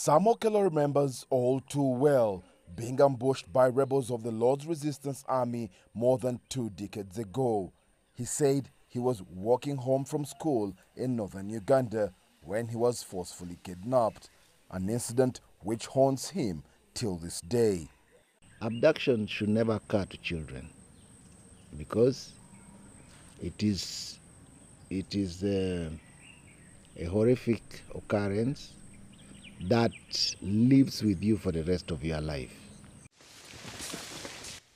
Sam Okello remembers all too well being ambushed by rebels of the Lord's Resistance Army more than two decades ago. He said he was walking home from school in northern Uganda when he was forcefully kidnapped, an incident which haunts him till this day. Abduction should never occur to children because it is, it is a, a horrific occurrence that lives with you for the rest of your life.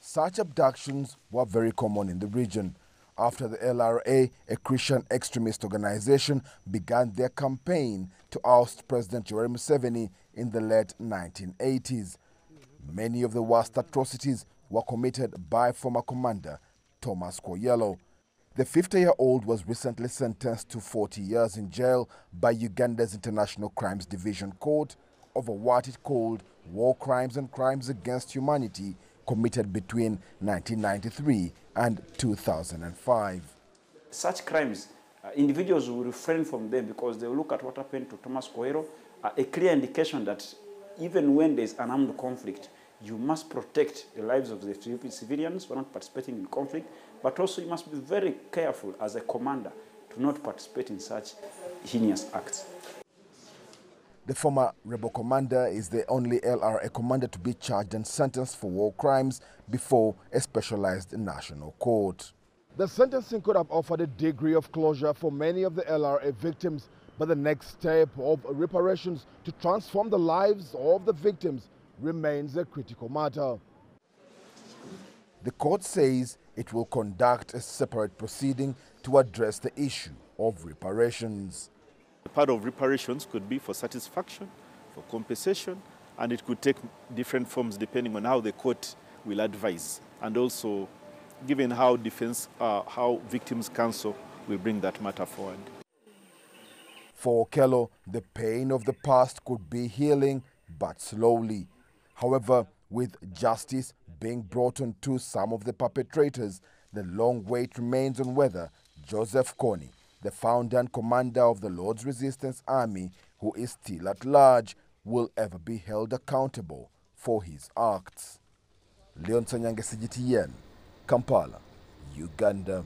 Such abductions were very common in the region after the LRA, a Christian extremist organization, began their campaign to oust President Yoweri Museveni in the late 1980s. Many of the worst atrocities were committed by former commander Thomas Kwoyelo. The 50-year-old was recently sentenced to 40 years in jail by Uganda's International Crimes Division Court over what it called war crimes and crimes against humanity committed between 1993 and 2005. Such crimes, uh, individuals will refrain from them because they look at what happened to Thomas Kwoyelo, uh, a clear indication that even when there's an armed conflict, you must protect the lives of the civilians who are not participating in conflict, but also you must be very careful as a commander to not participate in such heinous acts. The former rebel commander is the only LRA commander to be charged and sentenced for war crimes before a specialized national court. The sentencing could have offered a degree of closure for many of the LRA victims, but the next step of reparations to transform the lives of the victims remains a critical matter. The court says it will conduct a separate proceeding to address the issue of reparations. Part of reparations could be for satisfaction, for compensation, and it could take different forms depending on how the court will advise, and also given how defense, uh, how victims' counsel will bring that matter forward. For Okello, the pain of the past could be healing, but slowly. However, with justice being brought on to some of the perpetrators, the long wait remains on whether Joseph Kony, the founder and commander of the Lord's Resistance Army, who is still at large, will ever be held accountable for his acts. Leon Sanyange, CGTN, Kampala, Uganda.